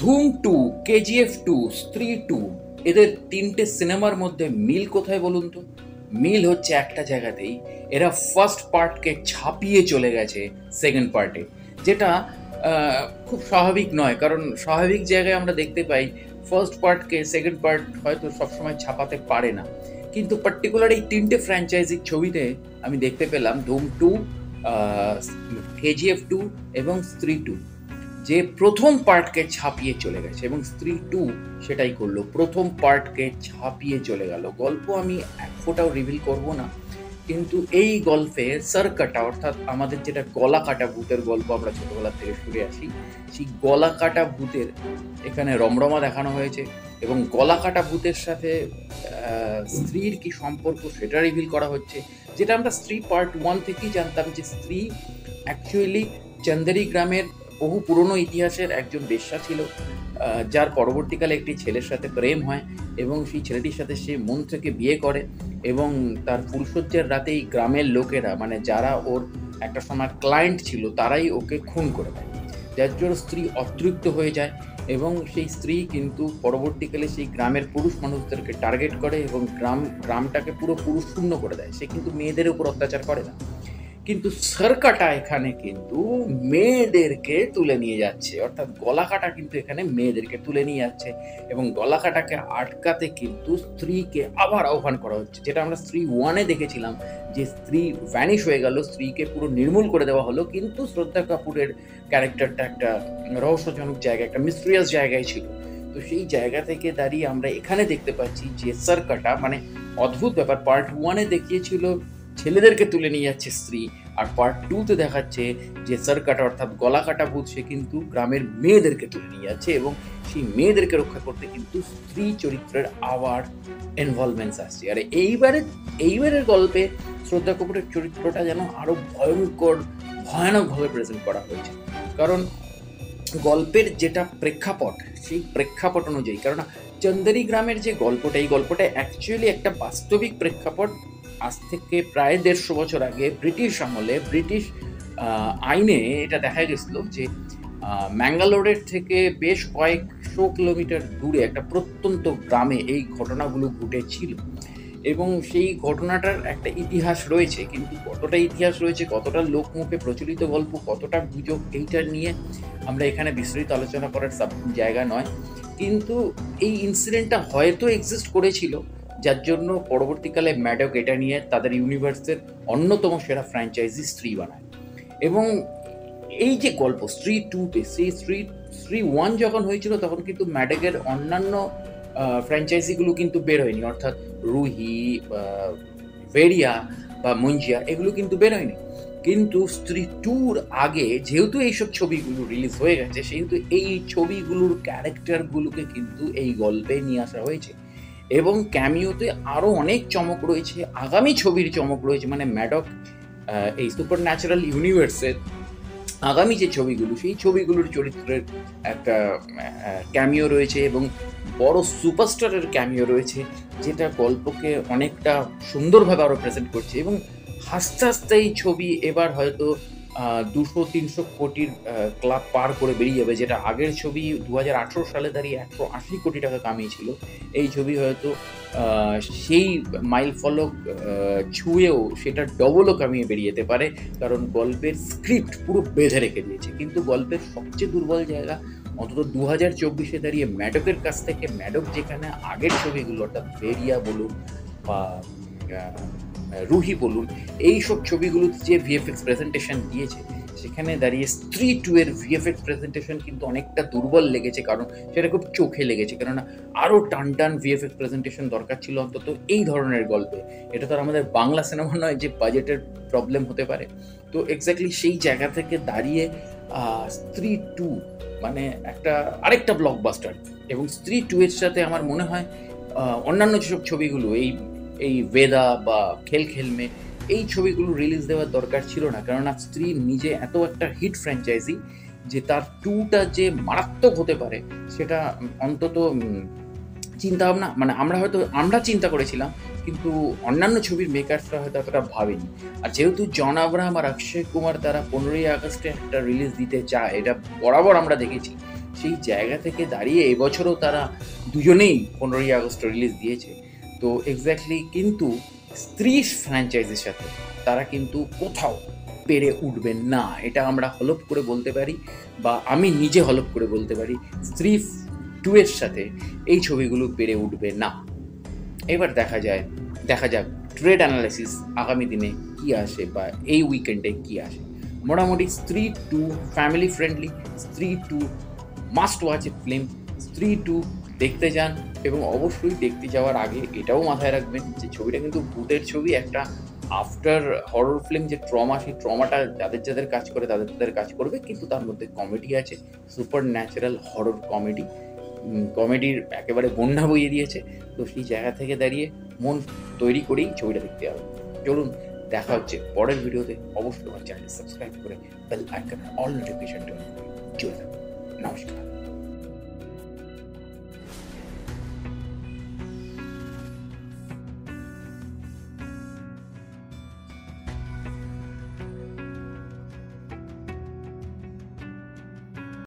Dhoom two, KGF two, Stree two, এদের তিনটে সিনেমার মধ্যে মিল কোথায় বলুন তো? মিল হচ্ছে একটা জায়গাতেই এরা ফার্স্ট পার্টকে ছাপিয়ে চলে গেছে সেকেন্ড পার্টে যেটা খুব স্বাভাবিক নয়, কারণ স্বাভাবিক জায়গায় আমরা দেখতে পাই ফার্স্ট পার্টকে সেকেন্ড পার্ট হয়তো সবসময় ছাপাতে পারে না। কিন্তু পার্টিকুলার এই তিনটে ফ্র্যাঞ্চাইজির ছবিতে আমি দেখতে পেলাম ধুম টু কেজিএফ টু এবং স্ত্রী টু। যে প্রথম পার্টকে ছাপিয়ে চলে গেছে এবং স্ত্রী টু সেটাই করল। প্রথম পার্টকে ছাপিয়ে চলে গেল। গল্প আমি এক ফোটাও রিভিল করব না। কিন্তু এই গল্পে সারকাটা, অর্থাৎ আমাদের যেটা গলা কাটা ভূতের গল্প আমরা ছোটবেলা থেকে শুনে আসি, সেই গলা কাটা ভূতের এখানে রমরমা দেখানো হয়েছে এবং গলা কাটা ভূতের সাথে স্ত্রীর কি সম্পর্ক সেটা রিভিল করা হচ্ছে। যেটা আমরা স্ত্রী পার্ট ওয়ান থেকেই জানতাম যে স্ত্রী অ্যাকচুয়ালি চন্দেরি গ্রামের বহু পুরনো ইতিহাসের একজন বেশ্যা ছিল যার পরবর্তীকালে একটি ছেলের সাথে প্রেম হয় এবং সেই ছেলেটির সাথে সে মন থেকে বিয়ে করে এবং তার ফুলসজ্জার রাতেই গ্রামের লোকেরা মানে যারা ওর একটা সময় ক্লায়েন্ট ছিল, তারাই ওকে খুন করে দেয়। যার জন্য স্ত্রী অতৃপ্ত হয়ে যায় এবং সেই স্ত্রী কিন্তু পরবর্তীকালে সেই গ্রামের পুরুষ মানুষদেরকে টার্গেট করে এবং গ্রাম, গ্রামটাকে পুরো পুরুষ শূন্য করে দেয়। সে কিন্তু মেয়েদের উপর অত্যাচার করে না। কিন্তু সরকাটা এখানে কিন্তু মেয়েদেরকে তুলে নিয়ে যাচ্ছে। অর্থাৎ গলাকাটা কিন্তু এখানে মেয়েদেরকে তুলে নিয়ে যাচ্ছে এবং গলাকাটাকে আটকাতে কিন্তু স্ত্রীকে আবার আহ্বান করা হচ্ছে। যেটা আমরা স্ত্রী ওয়ানে দেখেছিলাম যে স্ত্রী ভ্যানিশ হয়ে গেল, স্ত্রীকে পুরো নির্মূল করে দেওয়া হলো। কিন্তু শ্রদ্ধা কাপুরের ক্যারেক্টারটা একটা রহস্যজনক জায়গা, একটা মিস্ট্রিয়াস জায়গায় ছিল। তো সেই জায়গা থেকে দাঁড়িয়ে আমরা এখানে দেখতে পাচ্ছি যে সারকাটা মানে অদ্ভুত ব্যাপার পার্ট ওয়ানে দেখিয়েছিল ছেলেদেরকে তুলে নিয়ে যাচ্ছে স্ত্রী। আর পার্ট টুতে দেখাচ্ছে যে সারকাটা অর্থাৎ গলা কাটা ভূত সে কিন্তু গ্রামের মেয়েদেরকে তুলে নিয়ে যাচ্ছে এবং সেই মেয়েদেরকে রক্ষা করতে কিন্তু স্ত্রী চরিত্রের আবার ইনভলভমেন্টস আসছে। আর এইবারে, এইবারের গল্পে শ্রদ্ধা কাপুরের চরিত্রটা যেন আরও ভয়ঙ্কর ভয়ানকভাবে প্রেজেন্ট করা হয়েছে। কারণ গল্পের যেটা প্রেক্ষাপট, সেই প্রেক্ষাপট অনুযায়ী কারণ চন্দেরি গ্রামের যে গল্পটা, এই গল্পটা অ্যাকচুয়ালি একটা বাস্তবিক প্রেক্ষাপট আজ থেকে প্রায় দেড়শো বছর আগে ব্রিটিশ আমলে ব্রিটিশ আইনে এটা দেখা গেছিল যে ম্যাঙ্গালোরের থেকে বেশ কয়েকশো কিলোমিটার দূরে একটা প্রত্যন্ত গ্রামে এই ঘটনাগুলো ঘটেছিল। এবং সেই ঘটনাটার একটা ইতিহাস রয়েছে, কিন্তু কতটা ইতিহাস রয়েছে, কতটা লোকমুখে প্রচলিত গল্প, কতটা গুজব, এইটা নিয়ে আমরা এখানে বিস্তৃত আলোচনা করার জায়গা নয়। কিন্তু এই ইনসিডেন্টটা হয়তো এক্সিস্ট করেছিল যার জন্য পরবর্তীকালে ম্যাডক এটা নিয়ে তাদের ইউনিভার্সের অন্যতম সেরা ফ্র্যাঞ্চাইজি স্ত্রী বানায়। এবং এই যে গল্প, স্ত্রী টুতে সেই স্ত্রী স্ত্রী ওয়ান যখন হয়েছিল তখন কিন্তু ম্যাডকের অন্যান্য ফ্র্যাঞ্চাইজিগুলো কিন্তু বের হয়নি। অর্থাৎ রুহি ভেরিয়া বা মুঞ্জিয়া এগুলো কিন্তু বের হয়নি। কিন্তু স্ত্রী টুর আগে যেহেতু এইসব ছবিগুলো রিলিজ হয়ে গেছে, সেহেতু এই ছবিগুলোর ক্যারেক্টারগুলোকে কিন্তু এই গল্পে নিয়ে আসা হয়েছে। এবং ক্যামিওতে আরও অনেক চমক রয়েছে। আগামী ছবির চমক রয়েছে মানে ম্যাডক এই সুপার ন্যাচারাল ইউনিভার্সের আগামী যে ছবিগুলো, সেই ছবিগুলোর চরিত্রের একটা ক্যামিও রয়েছে এবং বড় সুপারস্টারের ক্যামিও রয়েছে, যেটা গল্পকে অনেকটা সুন্দরভাবে আরও প্রেজেন্ট করছে এবং হাসতে হাসতে এই ছবি এবার হয়তো দুশো তিনশো কোটির ক্লাব পার করে বেরিয়ে যাবে, যেটা আগের ছবি দু হাজার আঠেরো সালে দাঁড়িয়ে একশো আশি কোটি টাকা কামিয়েছিল। এই ছবি হয়তো সেই মাইল ফলক ছুঁয়েও সেটা ডবলও কামিয়ে বেরিয়ে যেতে পারে, কারণ গল্পের স্ক্রিপ্ট পুরো বেঁধে রেখে দিয়েছে। কিন্তু গল্পের সবচেয়ে দুর্বল জায়গা, অন্তত দু হাজার চব্বিশে দাঁড়িয়ে ম্যাডকের কাছ থেকে ম্যাডক যেখানে আগের ছবিগুলো, অর্থাৎ ভেরিয়া বলুন বা রুহি বলুন এই সব ছবিগুলোতে যে ভিএফএক্স প্রেজেন্টেশন দিয়েছে, সেখানে দাঁড়িয়ে স্ত্রী টু এর ভিএফএক্স প্রেজেন্টেশন কিন্তু অনেকটা দুর্বল লেগেছে, কারণ সেটা খুব চোখে লেগেছে। কেননা আরও টান টান ভিএফএক্স প্রেজেন্টেশন দরকার ছিল অন্তত এই ধরনের গল্পে। এটা তো আর আমাদের বাংলা সিনেমা নয় যে বাজেটের প্রবলেম হতে পারে। তো এক্স্যাক্টলি সেই জায়গা থেকে দাঁড়িয়ে স্ত্রী টু মানে একটা, আরেকটা ব্লকবাস্টার এবং স্ত্রী টু এর সাথে আমার মনে হয় অন্যান্য যেসব ছবিগুলো, এই এই বেদা বা খেল খেলমে এই ছবিগুলো রিলিজ দেওয়ার দরকার ছিল না। কেননা স্ত্রী নিজে এত একটা হিট ফ্র্যাঞ্চাইজি যে তার টুটা যে মারাত্মক হতে পারে, সেটা অন্তত চিন্তা ভাবনা মানে আমরা হয়তো, আমরা চিন্তা করেছিলাম, কিন্তু অন্যান্য ছবির মেকার্সরা হয়তো এতটা ভাবেনি। আর যেহেতু জন আব্রাহাম আর অক্ষয় কুমার তারা পনেরোই আগস্টে একটা রিলিজ দিতে চায়, এটা বরাবর আমরা দেখেছি, সেই জায়গা থেকে দাঁড়িয়ে এবছরও তারা দুজনেই পনেরোই আগস্ট রিলিজ দিয়েছে। তো এক্স্যাক্টলি কিন্তু স্ত্রী ফ্র্যাঞ্চাইজির সাথে তারা কিন্তু কোথাও পেরে উঠবেন না। এটা আমরা হলপ করে বলতে পারি বা আমি নিজে হলপ করে বলতে পারি, স্ত্রী টু এর সাথে এই ছবিগুলো পেরে উঠবে না। এবার দেখা যায়, দেখা যাক ট্রেড অ্যানালাইসিস আগামী দিনে কি আসে বা এই উইকেন্ডে কি আসে। মোটামুটি Stree two family friendly Stree two must watch a film Stree two দেখতে যান এবং অবশ্যই দেখতে যাওয়ার আগে এটাও মাথায় রাখবেন যে ছবিটা কিন্তু ভূতের ছবি, একটা আফটার হরর ফিল্ম যে ট্রমা সেই ট্রমাটা যাদের যাদের কাজ করে তাদের তাদের কাজ করবে, কিন্তু তার মধ্যে কমেডি আছে সুপার ন্যাচারাল হরর কমেডি কমেডির একেবারে বন্যা বইয়ে দিয়েছে। তো সেই জায়গা থেকে দাঁড়িয়ে মন তৈরি করেই ছবিটা দেখতে হবে। চলুন, দেখা হচ্ছে পরের ভিডিওতে। অবশ্যই আমার চ্যানেল সাবস্ক্রাইব করে বেল আইকন অল নোটিফিকেশন চলে যাবে নমস্কার।